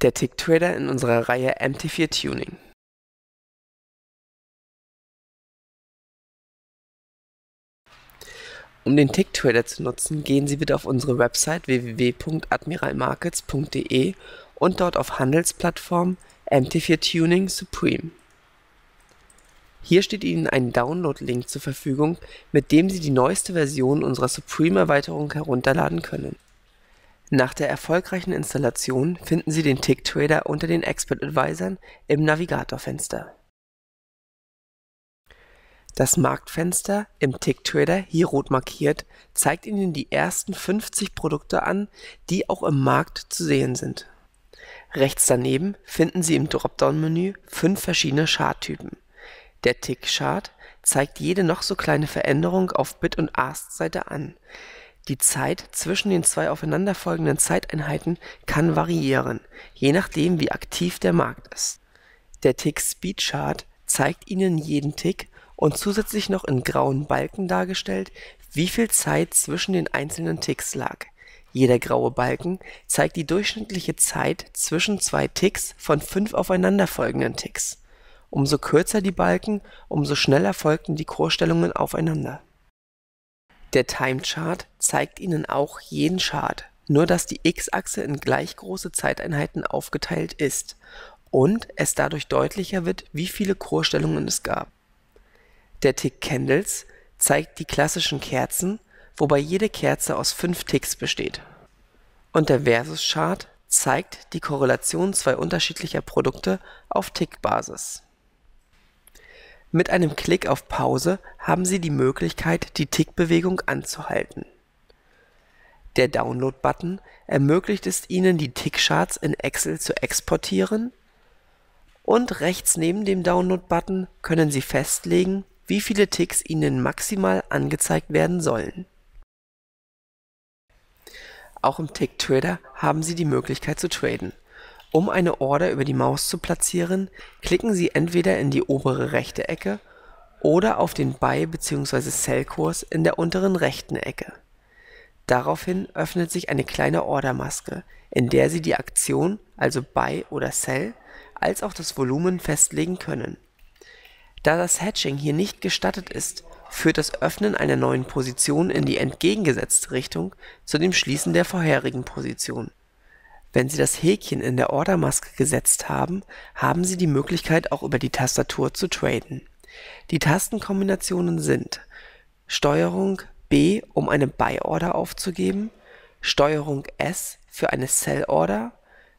Der Tick-Trader in unserer Reihe MT4 Tuning. Um den Tick-Trader zu nutzen, gehen Sie bitte auf unsere Website www.admiralmarkets.de und dort auf Handelsplattform MT4 Tuning Supreme. Hier steht Ihnen ein Download-Link zur Verfügung, mit dem Sie die neueste Version unserer Supreme-Erweiterung herunterladen können. Nach der erfolgreichen Installation finden Sie den Tick-Trader unter den Expert-Advisern im Navigatorfenster. Das Marktfenster im Tick-Trader, hier rot markiert, zeigt Ihnen die ersten 50 Produkte an, die auch im Markt zu sehen sind. Rechts daneben finden Sie im Dropdown-Menü fünf verschiedene Charttypen. Der Tick-Chart zeigt jede noch so kleine Veränderung auf Bid und Ask-Seite an die Zeit zwischen den zwei aufeinanderfolgenden Zeiteinheiten kann variieren, je nachdem wie aktiv der Markt ist. Der Tick-Speed-Chart zeigt Ihnen jeden Tick und zusätzlich noch in grauen Balken dargestellt, wie viel Zeit zwischen den einzelnen Ticks lag. Jeder graue Balken zeigt die durchschnittliche Zeit zwischen zwei Ticks von fünf aufeinanderfolgenden Ticks. Umso kürzer die Balken, umso schneller folgten die Kursstellungen aufeinander der Time-Chart zeigt Ihnen auch jeden Chart, nur dass die x-Achse in gleich große Zeiteinheiten aufgeteilt ist und es dadurch deutlicher wird, wie viele Kursstellungen es gab. Der Tick Candles zeigt die klassischen Kerzen, wobei jede Kerze aus fünf Ticks besteht. Und der Versus Chart zeigt die Korrelation zwei unterschiedlicher Produkte auf Tick-Basis mit einem Klick auf Pause haben Sie die Möglichkeit, die Tickbewegung anzuhalten. Der Download-Button ermöglicht es Ihnen, die Tickcharts in Excel zu exportieren und rechts neben dem Download-Button können Sie festlegen, wie viele Ticks Ihnen maximal angezeigt werden sollen. Auch im Tick-Trader haben Sie die Möglichkeit zu traden um eine Order über die Maus zu platzieren, klicken Sie entweder in die obere rechte Ecke oder auf den Buy bzw. Sell-Kurs in der unteren rechten Ecke. Daraufhin öffnet sich eine kleine Ordermaske, in der Sie die Aktion, also Buy oder Sell, als auch das Volumen festlegen können. Da das Hatching hier nicht gestattet ist, führt das Öffnen einer neuen Position in die entgegengesetzte Richtung zu dem Schließen der vorherigen Position wenn Sie das Häkchen in der Ordermaske gesetzt haben, haben Sie die Möglichkeit auch über die Tastatur zu traden. Die Tastenkombinationen sind Steuerung B, um eine Buy-Order aufzugeben, Steuerung S für eine Sell-Order,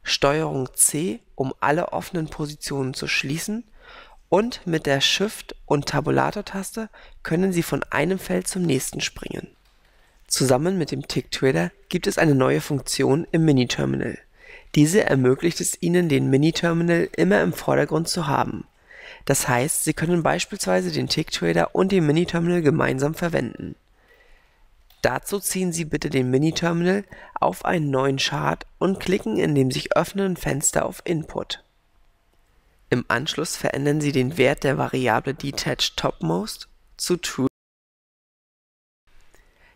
Steuerung C, um alle offenen Positionen zu schließen und mit der Shift- und Tabulator-Taste können Sie von einem Feld zum nächsten springen Zusammen mit dem Tick-Trader gibt es eine neue Funktion im Mini-Terminal. Diese ermöglicht es Ihnen, den Mini-Terminal immer im Vordergrund zu haben. Das heißt, Sie können beispielsweise den Tick-Trader und den Mini-Terminal gemeinsam verwenden. Dazu ziehen Sie bitte den Mini-Terminal auf einen neuen Chart und klicken in dem sich öffnenden Fenster auf Input. Im Anschluss verändern Sie den Wert der Variable Detached Topmost zu True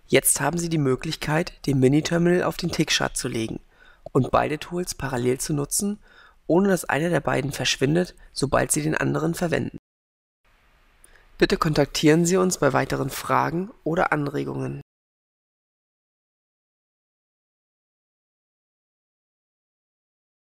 Jetzt haben Sie die Möglichkeit, den Mini-Terminal auf den Tickchart zu legen und beide Tools parallel zu nutzen, ohne dass einer der beiden verschwindet, sobald Sie den anderen verwenden. Bitte kontaktieren Sie uns bei weiteren Fragen oder Anregungen